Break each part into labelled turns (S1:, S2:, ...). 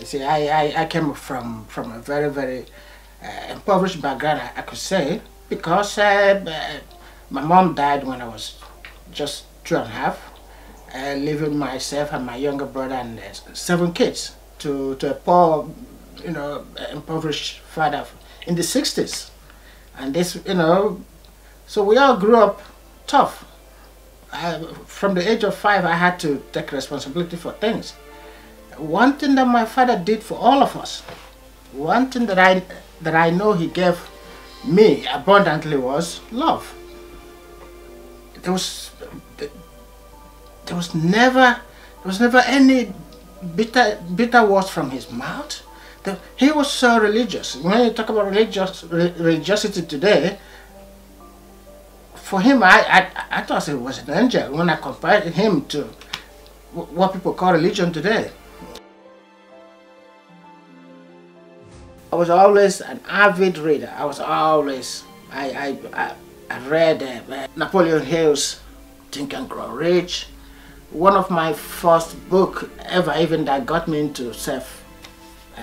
S1: You see, I, I, I came from, from a very, very uh, impoverished background, I, I, could say, because uh, uh, my mom died when I was just two and a half, uh, leaving myself and my younger brother and uh, seven kids to, to a poor, you know, impoverished father in the 60s. And this, you know, so we all grew up tough. I, from the age of five, I had to take responsibility for things. One thing that my father did for all of us, one thing that I that I know he gave me abundantly was love. There was there was never there was never any bitter bitter words from his mouth. He was so religious. When you talk about religious religiosity today, for him, I, I, I thought he was an angel when I compared him to what people call religion today. I was always an avid reader. I was always, I, I, I, read uh, Napoleon Hill's Think and Grow Rich. One of my first book ever, even that got me into self uh,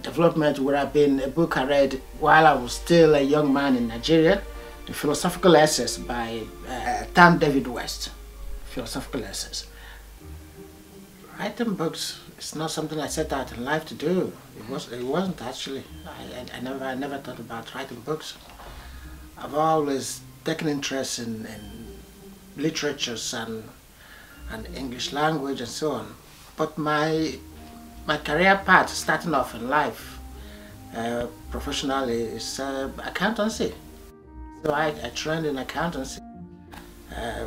S1: development, would have been a book I read while I was still a young man in Nigeria, The Philosophical Essays by uh, Tam David West. Philosophical Essays. Writing books is not something I set out in life to do. It was. It wasn't actually. I, I, I never. I never thought about writing books. I've always taken interest in, in literatures and and English language and so on. But my my career path, starting off in life, uh, professionally, is uh, accountancy. So I, I, trained in accountancy, uh,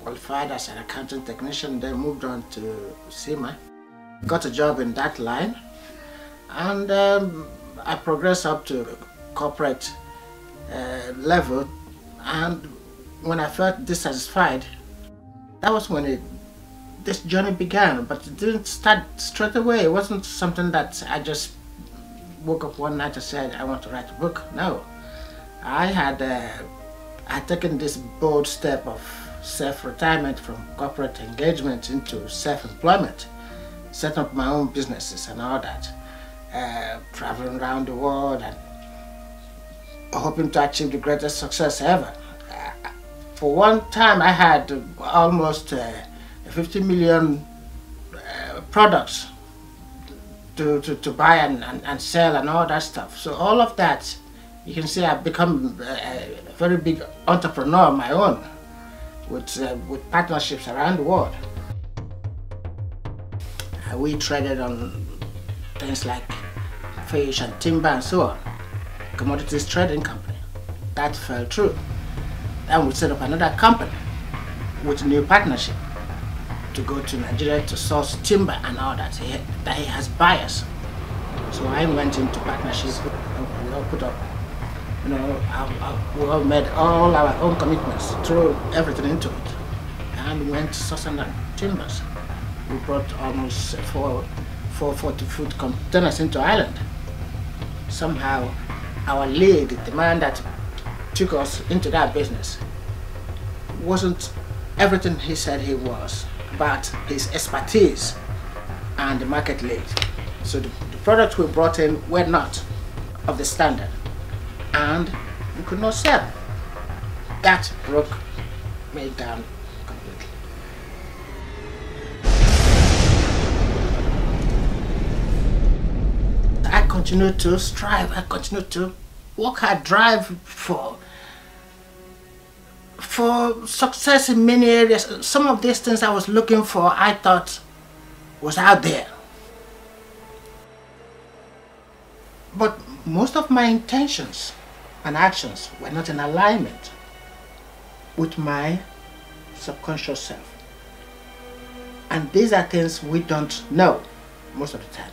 S1: qualified as an accounting technician, then moved on to CIMA got a job in that line and um, I progressed up to corporate uh, level. And when I felt dissatisfied that was when it, this journey began. But it didn't start straight away. It wasn't something that I just woke up one night and said I want to write a book. No. I had uh, I taken this bold step of self-retirement from corporate engagement into self-employment set up my own businesses and all that, uh, traveling around the world and hoping to achieve the greatest success ever. Uh, for one time, I had almost uh, 50 million uh, products to, to, to buy and, and, and sell and all that stuff. So all of that, you can see I've become a very big entrepreneur of my own with, uh, with partnerships around the world we traded on things like fish and timber and so on. Commodities trading company. That fell through. Then we set up another company with new partnership to go to Nigeria to source timber and all that. He, that he has buyers. So I went into partnership. We all put up, you know, we all made all our own commitments, threw everything into it, and went sourcing timbers we brought almost four, four 40 foot containers into Ireland. Somehow, our lead, the man that took us into that business, wasn't everything he said he was, but his expertise and the market lead. So the, the products we brought in were not of the standard, and we could not sell. That broke me down continue to strive, I continue to work hard, drive for for success in many areas. Some of these things I was looking for, I thought was out there. But most of my intentions and actions were not in alignment with my subconscious self. And these are things we don't know most of the time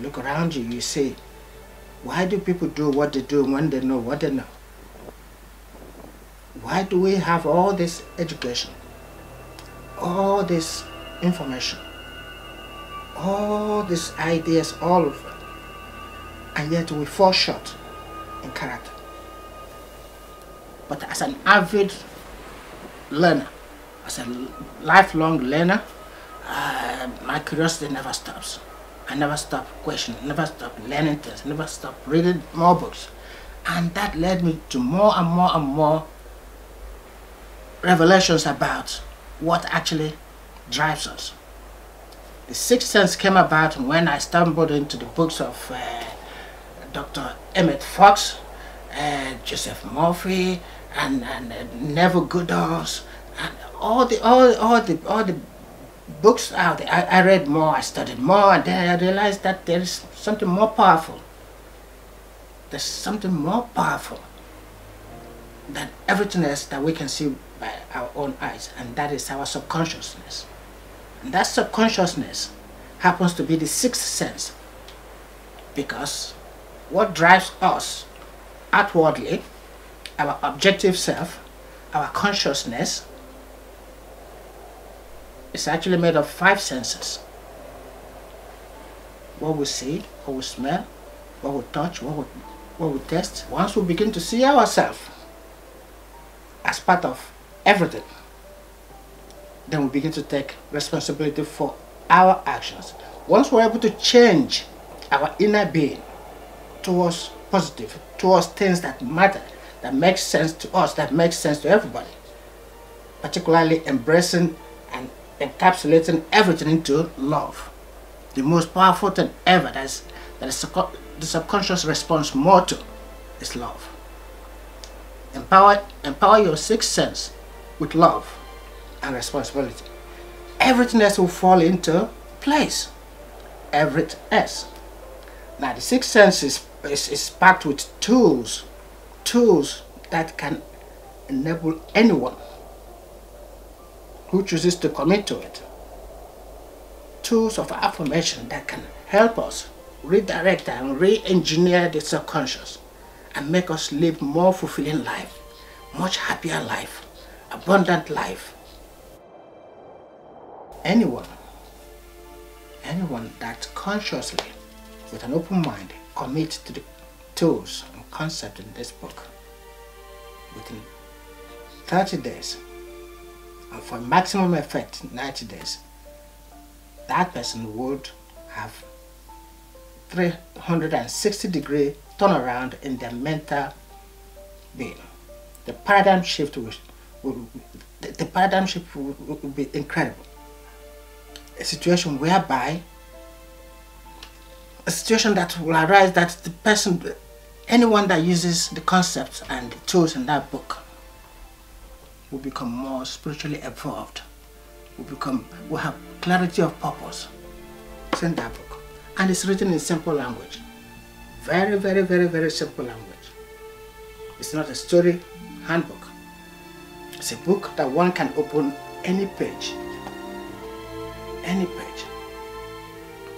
S1: look around you, you say, why do people do what they do when they know what they know? Why do we have all this education, all this information, all these ideas all over, and yet we fall short in character? But as an avid learner, as a lifelong learner, uh, my curiosity never stops. I never stop questioning, never stop learning things, never stop reading more books. And that led me to more and more and more revelations about what actually drives us. The Sixth Sense came about when I stumbled into the books of uh, Dr. Emmett Fox, uh, Joseph Murphy, and, and uh, Neville Goddard, and all the all all the all the books out. I, I read more, I studied more, and then I realized that there is something more powerful. There's something more powerful than everything else that we can see by our own eyes, and that is our subconsciousness. And that subconsciousness happens to be the sixth sense because what drives us outwardly, our objective self, our consciousness, is actually made of five senses. What we see, what we smell, what we touch, what we, what we taste. Once we begin to see ourselves as part of everything, then we begin to take responsibility for our actions. Once we're able to change our inner being towards positive, towards things that matter, that make sense to us, that makes sense to everybody, particularly embracing and encapsulating everything into love. The most powerful thing ever that is, that is the subconscious response more to is love. Empower, empower your sixth sense with love and responsibility. Everything else will fall into place. Everything else. Now the sixth sense is, is, is packed with tools, tools that can enable anyone who chooses to commit to it. Tools of affirmation that can help us redirect and re-engineer the subconscious and make us live more fulfilling life, much happier life, abundant life. Anyone, anyone that consciously, with an open mind, commits to the tools and concepts in this book within 30 days and for maximum effect 90 days that person would have 360 degree turnaround in their mental being. The paradigm shift will, the, the, paradigm shift will be incredible. A situation whereby a situation that will arise that the person anyone that uses the concepts and the tools in that book will become more spiritually evolved. Will become will have clarity of purpose. In that book. And it's written in simple language. Very, very, very, very simple language. It's not a story handbook. It's a book that one can open any page. Any page.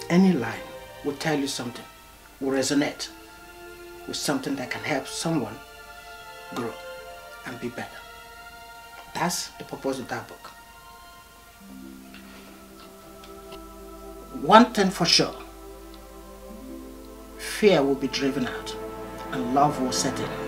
S1: Any line will tell you something, will resonate with something that can help someone grow and be better. That's the purpose of that book. One thing for sure, fear will be driven out and love will set in.